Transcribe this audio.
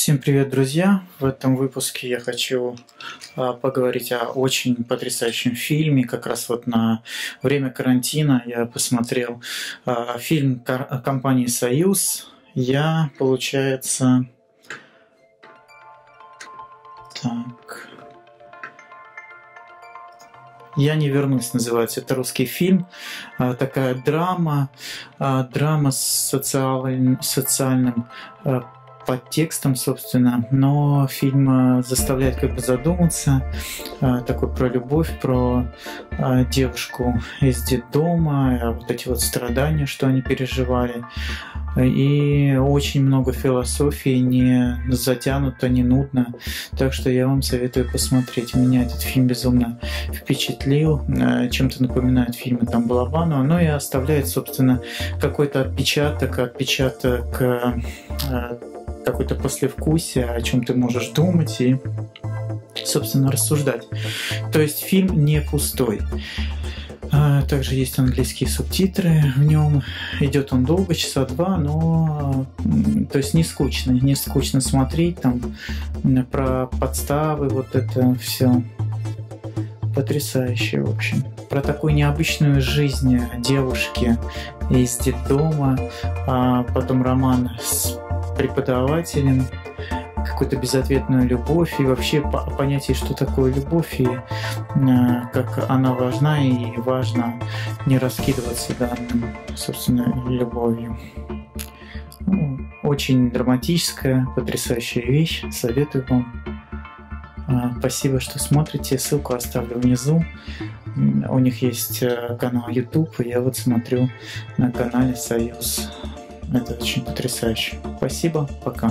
Всем привет, друзья! В этом выпуске я хочу а, поговорить о очень потрясающем фильме. Как раз вот на время карантина я посмотрел а, фильм компании «Союз». Я, получается... Так... «Я не вернусь» называется. Это русский фильм, а, такая драма, драма с социальным, социальным а, подтекстом, собственно, но фильм заставляет как бы задуматься, такой про любовь, про девушку из детдома, вот эти вот страдания, что они переживали. И очень много философии, не затянуто, не нудно. Так что я вам советую посмотреть. Меня этот фильм безумно впечатлил. Э, чем-то напоминает фильмы там Балабанова. Но и оставляет, собственно, какой-то отпечаток, отпечаток какой-то послевкусие, о чем ты можешь думать и собственно, рассуждать. То есть фильм не пустой. А, также есть английские субтитры в нем. Идет он долго, часа два, но то есть не скучно, не скучно смотреть там про подставы, вот это все потрясающе, в общем. Про такую необычную жизнь девушки из детдома, а потом роман с преподавателем, какую-то безответную любовь и вообще понятие, что такое любовь и э, как она важна и важно не раскидываться данным, собственно, любовью. Ну, очень драматическая, потрясающая вещь. Советую вам. Э, спасибо, что смотрите. Ссылку оставлю внизу. У них есть э, канал YouTube, я вот смотрю на канале Союз. Это очень потрясающе. Спасибо, пока.